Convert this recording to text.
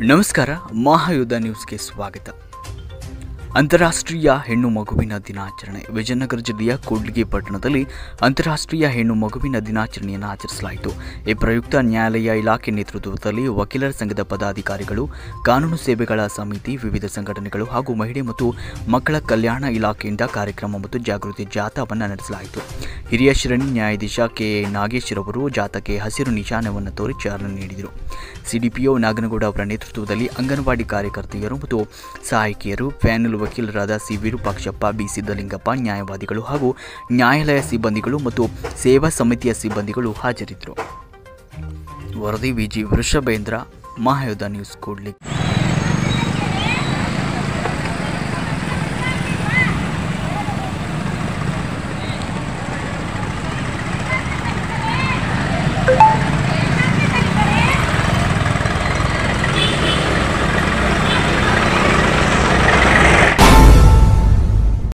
ನಮಸ್ಕಾರ, ಮಹಾಯುದ್ಧ ನ್ಯೂಸ್ಗೆ ಸ್ವಾಗತ. ಅಂತಾರಾಷ್ಟ್ರೀಯ ಹೆಣ್ಣು ಮಗುವಿನ ದಿನಾಚರಣೆ. ವಿಜಯನಗರ ಜಿಲ್ಲೆಯ ಕೂಡ್ಲಿಗಿ ಪಟ್ಟಣದಲ್ಲಿ ಅಂತಾರಾಷ್ಟ್ರೀಯ ಹೆಣ್ಣು ಮಗುವಿನ ದಿನಾಚರಣೆಯನ್ನು ಆಚರಿಸಲಾಯಿತು. ಈ ಪ್ರಯುಕ್ತ ನ್ಯಾಯಾಲಯ ಇಲಾಖೆ ನೇತೃತ್ವದಲ್ಲಿ ವಕೀಲರ ಸಂಘದ ಪದಾಧಿಕಾರಿಗಳು, ಕಾನೂನು ಸೇವೆಗಳ ಸಮಿತಿ, ವಿವಿಧ ಸಂಘಟನೆಗಳು ಹಾಗೂ ಮಹಿಳೆ ಮತ್ತು ಮಕ್ಕಳ ಕಲ್ಯಾಣ ಇಲಾಖೆಯಿಂದ ಕಾರ್ಯಕ್ರಮ ಮತ್ತು ಜಾಗೃತಿ ಜಾಥಾವನ್ನು ನಡೆಸಲಾಯಿತು. ಹಿರಿಯ ಶ್ರೇಣಿ ನ್ಯಾಯಾಧೀಶ ಕೆ. ಎ ನಾಗೇಶ್ ರವರು ಜಾಥಾಕ್ಕೆ ಹಸಿರು ನಿಶಾನವನ್ನು ತೋರಿ ಚಾಲನೆ ನೀಡಿದರು. ಸಿಡಿಪಿಒ ನಾಗನಗೌಡ ಅವರ ನೇತೃತ್ವದಲ್ಲಿ ಅಂಗನವಾಡಿ ಕಾರ್ಯಕರ್ತೆಯರು ಮತ್ತು ಸಹಾಯಕಿಯರು, ಪ್ಯಾನೆಲ್ ವಕೀಲರಾದ ಸಿ. ವಿರೂಪಾಕ್ಷಪ್ಪ, ಬಿ. ಸಿದ್ದಲಿಂಗಪ್ಪ, ನ್ಯಾಯವಾದಿಗಳು ಹಾಗೂ ನ್ಯಾಯಾಲಯ ಸಿಬ್ಬಂದಿಗಳು ಮತ್ತು ಸೇವಾ ಸಮಿತಿಯ ಸಿಬ್ಬಂದಿಗಳು ಹಾಜರಿದ್ದರು. ವರದಿ ವಿಜಿ ವೃಷಭೇಂದ್ರ, ಮಹಾಯುಧ ನ್ಯೂಸ್ ಕೂಡ್ಲಿ.